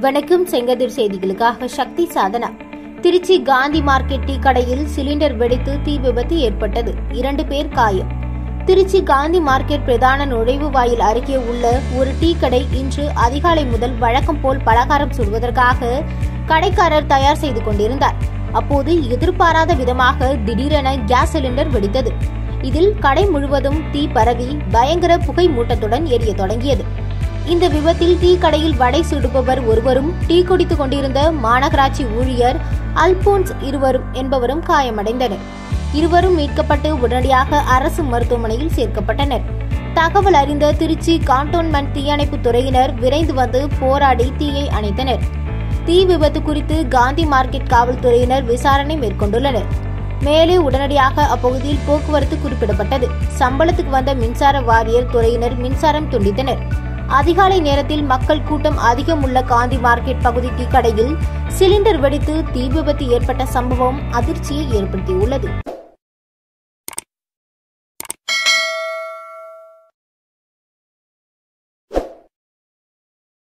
வணக்கம் செங்கதிர் செய்திகளுக்காக Sakthi Sadhana. Tiruchi Gandhi market tea கடையில் சிலிண்டர் வெடித்து தீ விபத்து ஏற்பட்டது. இரண்டு பேர் காயம். திருச்சி காந்தி மார்க்கெட் பிரதான நுழைவு வாயில் அருகே உள்ள ஒரு டீ கடை இன்று அதிகாலை முதல் வழக்கம் போல் பலகாரம் சுடுவதற்காக கடைக்காரர் தயார் செய்து கொண்டிருந்தார். அப்போது எதிர்பாராத விதமாக திடீரென கேஸ் சிலிண்டர் வெடித்தது. இதில் கடை முழுவதும் தீ பரவி பயங்கர புகை மூட்டத்துடன் எரிய தொடங்கியது. இந்த விபத்தில் டீ கடையில் வடை சுடுபவர் ஒருவரும் டீ குடித்துக் கொண்டிருந்த மாநகராட்சி ஊழியர் அல்போன்ஸ் இருவரும் என்பவரும் காயமடைந்தனர். இருவரும் மீட்கப்பட்டு உடனடியாக அரசு மருத்துவமனையில் சேர்க்கப்பட்டனர். தகவல் அறிந்த திருச்சி கான்டோன்மெண்ட் தீயணைப்பு துறையினர் விரைந்து வந்து போராடி தீயை அணைத்தனர். தீ விபத்து குறித்து காந்தி மார்க்கெட் காவல்துறையினர் விசாரணை மேற்கொண்டுள்ளனர். மேலே உடனடியாக அப்பகுதியில் போக்குவரத்து குறிப்பிடப்பட்டது. சம்பளத்துக்கு வந்த மின்சார வாரியர் துறையினர் மின்சாரம் துண்டித்தனர். அதிகாலை நேரத்தில் மக்கள் கூட்டம் அதிகம் உள்ள காந்தி மார்க்கெட் பகுதி டீ கடையில் சிலிண்டர் வெடித்து தீ விபத்து ஏற்பட்ட சம்பவம் அதிர்ச்சியை ஏற்படுத்தியுள்ளது.